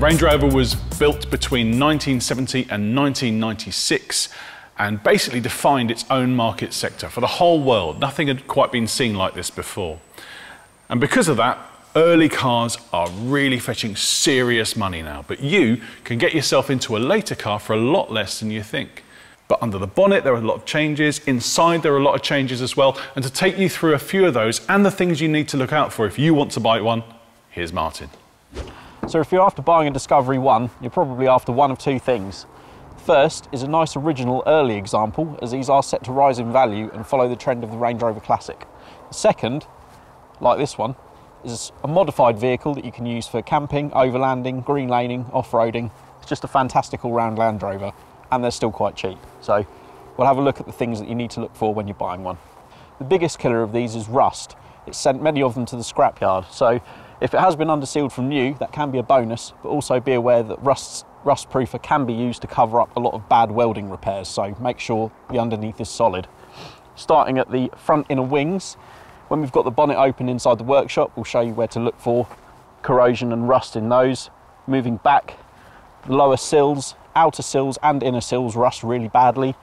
Range Rover was built between 1970 and 1996 and basically defined its own market sector for the whole world. Nothing had quite been seen like this before. And because of that, early cars are really fetching serious money now. But you can get yourself into a later car for a lot less than you think. But under the bonnet, there are a lot of changes. Inside, there are a lot of changes as well. And to take you through a few of those and the things you need to look out for if you want to buy one, here's Martin. So if you're after buying a Discovery 1, you're probably after one of two things. First is a nice original early example, as these are set to rise in value and follow the trend of the Range Rover Classic. The second, like this one, is a modified vehicle that you can use for camping, overlanding, green laning, off-roading. It's just a fantastic all-round Land Rover, and they're still quite cheap. So we'll have a look at the things that you need to look for when you're buying one. The biggest killer of these is rust. It's sent many of them to the scrapyard, so if it has been undersealed from new, that can be a bonus, but also be aware that rust, rust proofer can be used to cover up a lot of bad welding repairs, so make sure the underneath is solid. Starting at the front inner wings, when we've got the bonnet open inside the workshop, we'll show you where to look for corrosion and rust in those. Moving back, lower sills, outer sills and inner sills rust really badly,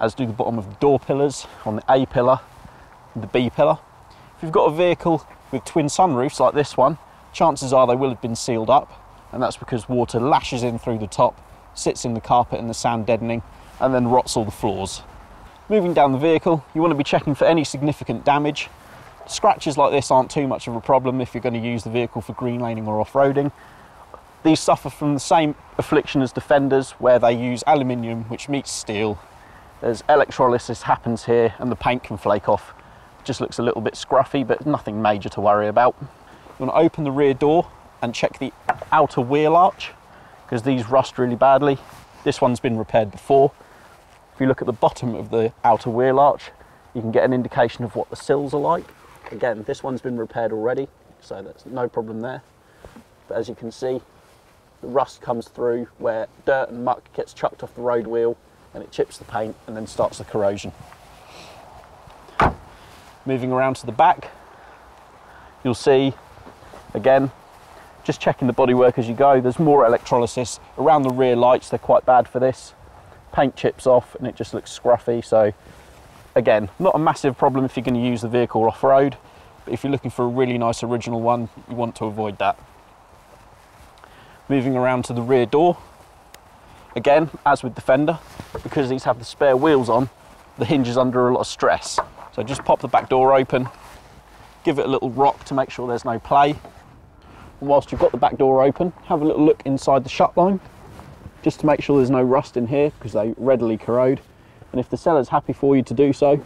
as do the bottom of the door pillars on the A pillar the B pillar. If you've got a vehicle with twin sunroofs like this one, chances are they will have been sealed up, and that's because water lashes in through the top, sits in the carpet and the sound deadening, and then rots all the floors. Moving down the vehicle, you want to be checking for any significant damage. Scratches like this aren't too much of a problem if you're going to use the vehicle for green laning or off-roading. These suffer from the same affliction as Defenders, where they use aluminium which meets steel. As electrolysis happens here and the paint can flake off just looks a little bit scruffy, but nothing major to worry about. You want to open the rear door and check the outer wheel arch, because these rust really badly. This one's been repaired before. If you look at the bottom of the outer wheel arch, you can get an indication of what the sills are like. Again, this one's been repaired already, so that's no problem there. But as you can see, the rust comes through where dirt and muck gets chucked off the road wheel and it chips the paint and then starts the corrosion. Moving around to the back, you'll see, again, just checking the bodywork as you go, there's more electrolysis. Around the rear lights, they're quite bad for this. Paint chips off and it just looks scruffy. So again, not a massive problem if you're going to use the vehicle off-road, but if you're looking for a really nice original one, you want to avoid that. Moving around to the rear door, again, as with the fender, because these have the spare wheels on, the hinge is under a lot of stress. So just pop the back door open, give it a little rock to make sure there's no play. And whilst you've got the back door open, have a little look inside the shut line, just to make sure there's no rust in here because they readily corrode. And if the seller's happy for you to do so,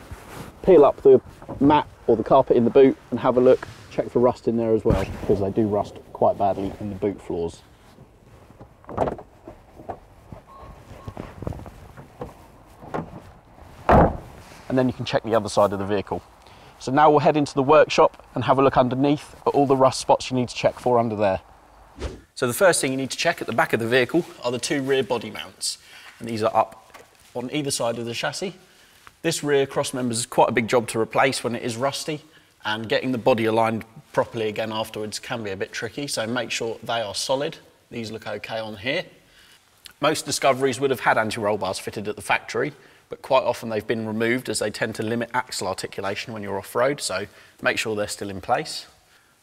peel up the mat or the carpet in the boot and have a look, check for rust in there as well, because they do rust quite badly in the boot floors. And then you can check the other side of the vehicle. So now we'll head into the workshop and have a look underneath at all the rust spots you need to check for under there. So the first thing you need to check at the back of the vehicle are the two rear body mounts. And these are up on either side of the chassis. This rear cross member is quite a big job to replace when it is rusty and getting the body aligned properly again afterwards can be a bit tricky. So make sure they are solid. These look okay on here. Most Discoveries would have had anti-roll bars fitted at the factory, but quite often they've been removed as they tend to limit axle articulation when you're off-road, so make sure they're still in place.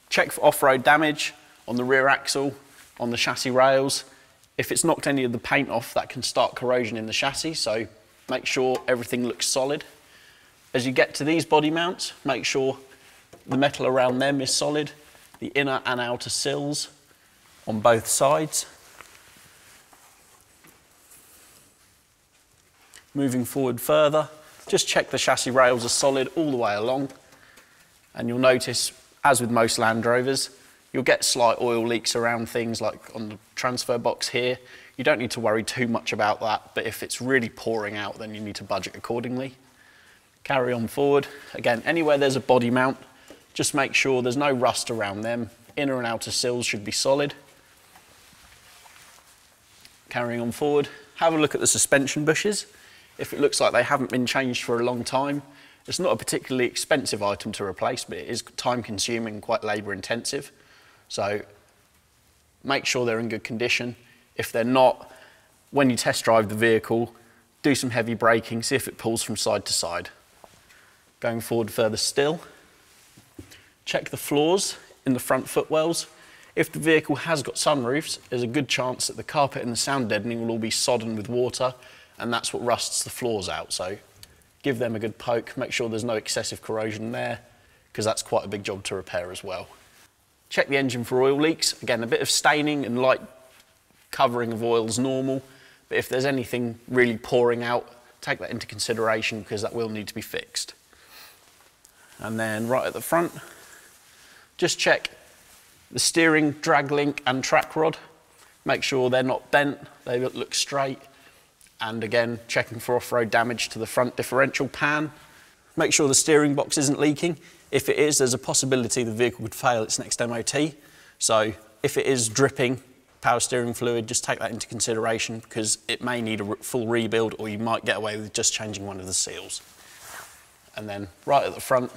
Check for off-road damage on the rear axle, on the chassis rails. If it's knocked any of the paint off, that can start corrosion in the chassis, so make sure everything looks solid. As you get to these body mounts, make sure the metal around them is solid, the inner and outer sills on both sides. Moving forward further, just check the chassis rails are solid all the way along. And you'll notice, as with most Land Rovers, you'll get slight oil leaks around things like on the transfer box here. You don't need to worry too much about that, but if it's really pouring out, then you need to budget accordingly. Carry on forward. Again, anywhere there's a body mount, just make sure there's no rust around them. Inner and outer sills should be solid. Carrying on forward, have a look at the suspension bushes if it looks like they haven't been changed for a long time. It's not a particularly expensive item to replace, but it is time consuming, and quite labour intensive. So make sure they're in good condition. If they're not, when you test drive the vehicle, do some heavy braking, see if it pulls from side to side. Going forward further still, check the floors in the front footwells. If the vehicle has got sunroofs, there's a good chance that the carpet and the sound deadening will all be sodden with water, and that's what rusts the floors out. So give them a good poke, make sure there's no excessive corrosion there, because that's quite a big job to repair as well. Check the engine for oil leaks. Again, a bit of staining and light covering of oil is normal, but if there's anything really pouring out, take that into consideration because that will need to be fixed. And then right at the front, just check the steering, drag link and track rod. Make sure they're not bent, they look straight. And again, checking for off-road damage to the front differential pan. Make sure the steering box isn't leaking. If it is, there's a possibility the vehicle could fail its next MOT. So if it is dripping power steering fluid, just take that into consideration because it may need a full rebuild or you might get away with just changing one of the seals. And then right at the front,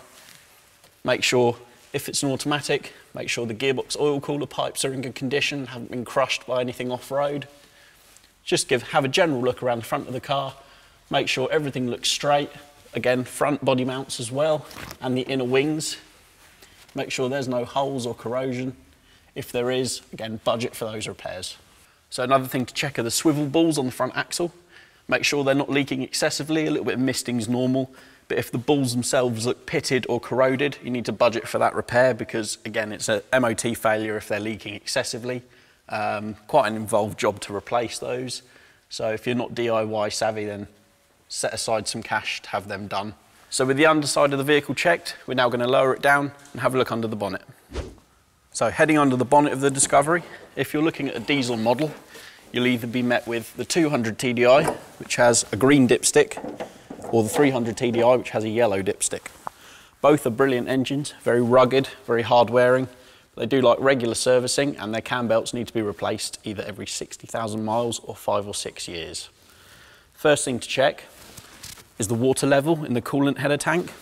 make sure if it's an automatic, make sure the gearbox oil cooler pipes are in good condition, haven't been crushed by anything off-road. Just give, have a general look around the front of the car, make sure everything looks straight. Again, front body mounts as well, and the inner wings. Make sure there's no holes or corrosion. If there is, again, budget for those repairs. So another thing to check are the swivel balls on the front axle. Make sure they're not leaking excessively, a little bit of misting is normal. But if the balls themselves look pitted or corroded, you need to budget for that repair because, again, it's a MOT failure if they're leaking excessively. Um, quite an involved job to replace those. So if you're not DIY savvy, then set aside some cash to have them done. So with the underside of the vehicle checked, we're now going to lower it down and have a look under the bonnet. So heading under the bonnet of the Discovery, if you're looking at a diesel model, you'll either be met with the 200 TDI, which has a green dipstick, or the 300 TDI, which has a yellow dipstick. Both are brilliant engines, very rugged, very hard wearing. They do like regular servicing and their cam belts need to be replaced either every 60,000 miles or five or six years. First thing to check is the water level in the coolant header tank.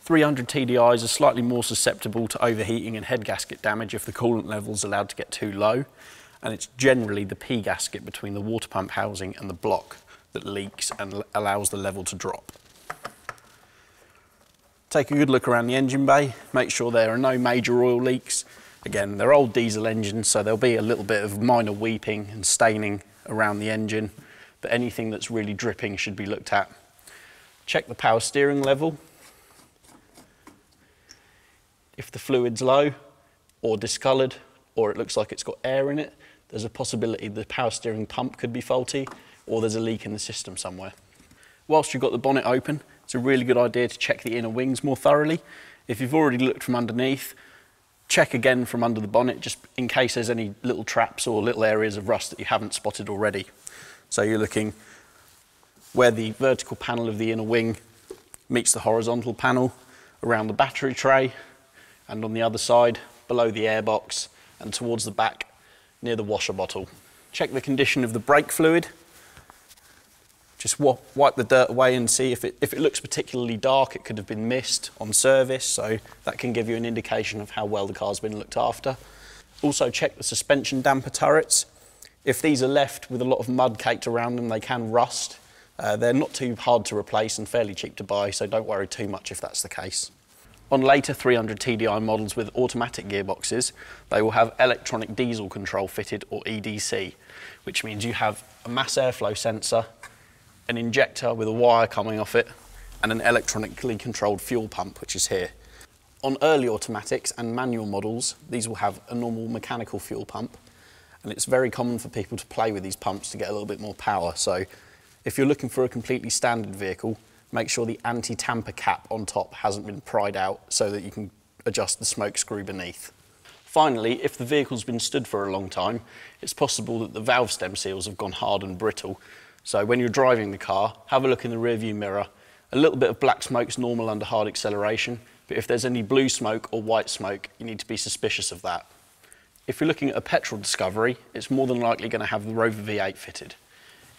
300 TDIs are slightly more susceptible to overheating and head gasket damage if the coolant level is allowed to get too low. And it's generally the P gasket between the water pump housing and the block that leaks and allows the level to drop. Take a good look around the engine bay, make sure there are no major oil leaks. Again, they're old diesel engines, so there'll be a little bit of minor weeping and staining around the engine, but anything that's really dripping should be looked at. Check the power steering level. If the fluid's low or discoloured, or it looks like it's got air in it, there's a possibility the power steering pump could be faulty or there's a leak in the system somewhere. Whilst you've got the bonnet open, it's a really good idea to check the inner wings more thoroughly. If you've already looked from underneath, check again from under the bonnet just in case there's any little traps or little areas of rust that you haven't spotted already. So you're looking where the vertical panel of the inner wing meets the horizontal panel, around the battery tray, and on the other side, below the airbox, and towards the back, near the washer bottle. Check the condition of the brake fluid just wipe the dirt away and see if it, if it looks particularly dark, it could have been missed on service, so that can give you an indication of how well the car's been looked after. Also check the suspension damper turrets. If these are left with a lot of mud caked around them, they can rust. Uh, they're not too hard to replace and fairly cheap to buy, so don't worry too much if that's the case. On later 300 TDI models with automatic gearboxes, they will have electronic diesel control fitted or EDC, which means you have a mass airflow sensor an injector with a wire coming off it, and an electronically controlled fuel pump, which is here. On early automatics and manual models, these will have a normal mechanical fuel pump, and it's very common for people to play with these pumps to get a little bit more power. So if you're looking for a completely standard vehicle, make sure the anti-tamper cap on top hasn't been pried out so that you can adjust the smoke screw beneath. Finally, if the vehicle's been stood for a long time, it's possible that the valve stem seals have gone hard and brittle, so when you're driving the car, have a look in the rearview mirror. A little bit of black smoke is normal under hard acceleration, but if there's any blue smoke or white smoke, you need to be suspicious of that. If you're looking at a petrol Discovery, it's more than likely going to have the Rover V8 fitted.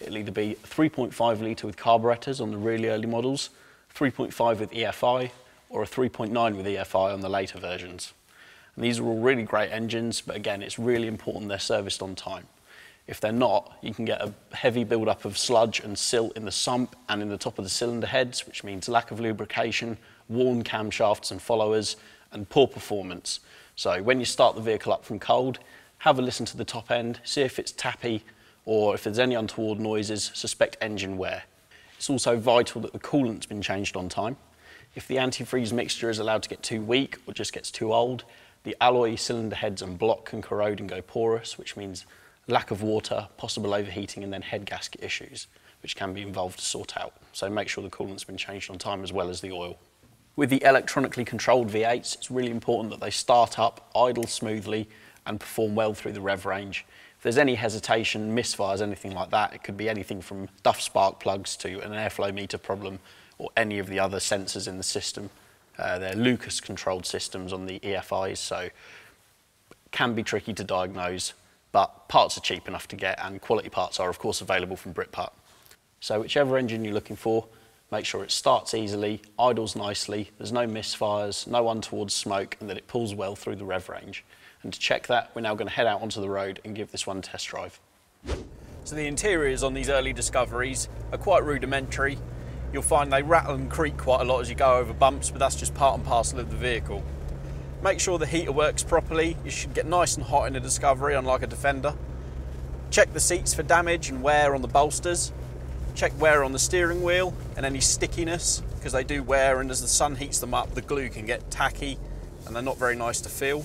It'll either be 3.5 litre with carburetors on the really early models, 3.5 with EFI, or a 3.9 with EFI on the later versions. And these are all really great engines, but again, it's really important they're serviced on time. If they're not, you can get a heavy buildup of sludge and silt in the sump and in the top of the cylinder heads, which means lack of lubrication, worn camshafts and followers, and poor performance. So when you start the vehicle up from cold, have a listen to the top end, see if it's tappy, or if there's any untoward noises, suspect engine wear. It's also vital that the coolant's been changed on time. If the antifreeze mixture is allowed to get too weak or just gets too old, the alloy cylinder heads and block can corrode and go porous, which means lack of water, possible overheating, and then head gasket issues, which can be involved to sort out. So make sure the coolant's been changed on time as well as the oil. With the electronically controlled V8s, it's really important that they start up, idle smoothly, and perform well through the rev range. If there's any hesitation, misfires, anything like that, it could be anything from duff spark plugs to an airflow meter problem or any of the other sensors in the system. Uh, they're Lucas controlled systems on the EFIs, so can be tricky to diagnose, but parts are cheap enough to get and quality parts are of course available from Britpart. So whichever engine you're looking for, make sure it starts easily, idles nicely, there's no misfires, no untoward smoke, and that it pulls well through the rev range. And to check that, we're now going to head out onto the road and give this one a test drive. So the interiors on these early discoveries are quite rudimentary. You'll find they rattle and creak quite a lot as you go over bumps, but that's just part and parcel of the vehicle. Make sure the heater works properly. You should get nice and hot in a Discovery, unlike a Defender. Check the seats for damage and wear on the bolsters. Check wear on the steering wheel and any stickiness, because they do wear, and as the sun heats them up, the glue can get tacky and they're not very nice to feel.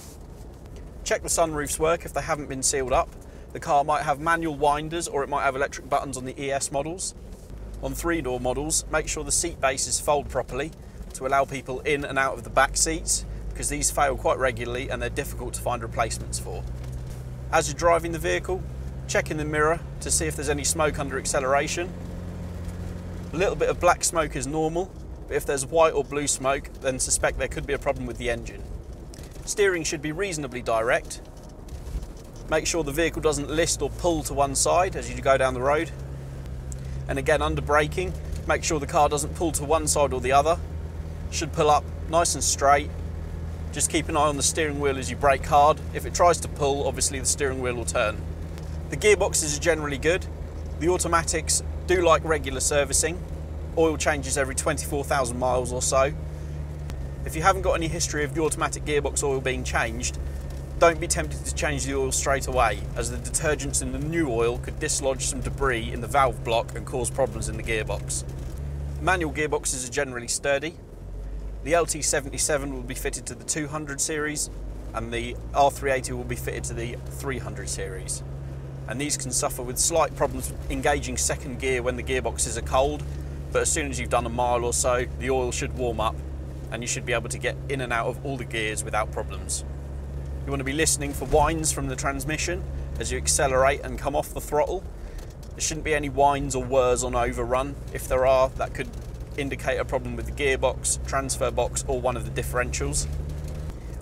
Check the sunroofs work if they haven't been sealed up. The car might have manual winders or it might have electric buttons on the ES models. On three door models, make sure the seat bases fold properly to allow people in and out of the back seats because these fail quite regularly and they're difficult to find replacements for. As you're driving the vehicle, check in the mirror to see if there's any smoke under acceleration. A little bit of black smoke is normal, but if there's white or blue smoke, then suspect there could be a problem with the engine. Steering should be reasonably direct. Make sure the vehicle doesn't list or pull to one side as you go down the road. And again, under braking, make sure the car doesn't pull to one side or the other. Should pull up nice and straight. Just keep an eye on the steering wheel as you brake hard. If it tries to pull, obviously the steering wheel will turn. The gearboxes are generally good. The automatics do like regular servicing. Oil changes every 24,000 miles or so. If you haven't got any history of the automatic gearbox oil being changed, don't be tempted to change the oil straight away, as the detergents in the new oil could dislodge some debris in the valve block and cause problems in the gearbox. Manual gearboxes are generally sturdy. The LT77 will be fitted to the 200 series, and the R380 will be fitted to the 300 series. And these can suffer with slight problems engaging second gear when the gearboxes are cold, but as soon as you've done a mile or so, the oil should warm up and you should be able to get in and out of all the gears without problems. You want to be listening for whines from the transmission as you accelerate and come off the throttle. There shouldn't be any whines or whirs on overrun. If there are, that could indicate a problem with the gearbox, transfer box, or one of the differentials.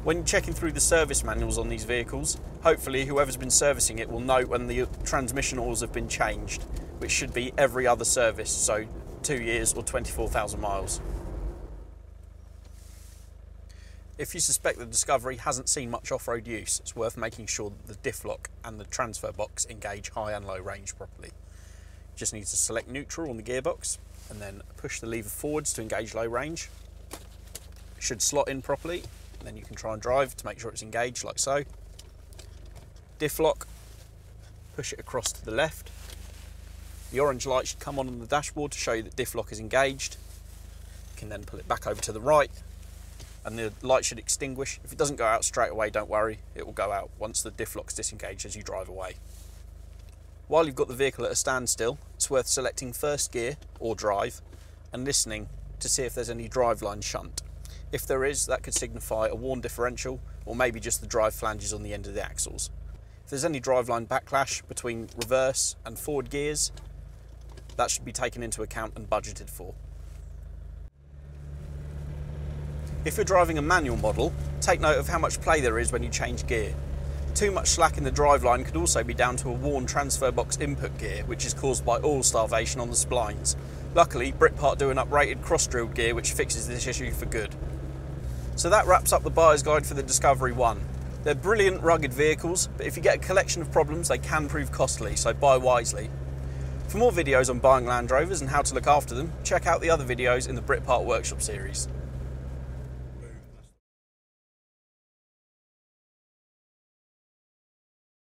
When checking through the service manuals on these vehicles, hopefully whoever's been servicing it will note when the transmission oils have been changed, which should be every other service, so two years or 24,000 miles. If you suspect the Discovery hasn't seen much off-road use, it's worth making sure that the diff lock and the transfer box engage high and low range properly. Just need to select neutral on the gearbox and then push the lever forwards to engage low range. It should slot in properly, then you can try and drive to make sure it's engaged like so. Diff lock, push it across to the left. The orange light should come on on the dashboard to show you that diff lock is engaged. You can then pull it back over to the right and the light should extinguish. If it doesn't go out straight away, don't worry, it will go out once the diff lock's disengaged as you drive away. While you've got the vehicle at a standstill, it's worth selecting first gear or drive and listening to see if there's any driveline shunt. If there is, that could signify a worn differential or maybe just the drive flanges on the end of the axles. If there's any driveline backlash between reverse and forward gears, that should be taken into account and budgeted for. If you're driving a manual model, take note of how much play there is when you change gear. Too much slack in the driveline could also be down to a worn transfer box input gear, which is caused by oil starvation on the splines. Luckily, Britpart do an uprated cross-drilled gear which fixes this issue for good. So that wraps up the buyer's guide for the Discovery 1. They're brilliant rugged vehicles, but if you get a collection of problems, they can prove costly, so buy wisely. For more videos on buying Land Rovers and how to look after them, check out the other videos in the Britpart Workshop series.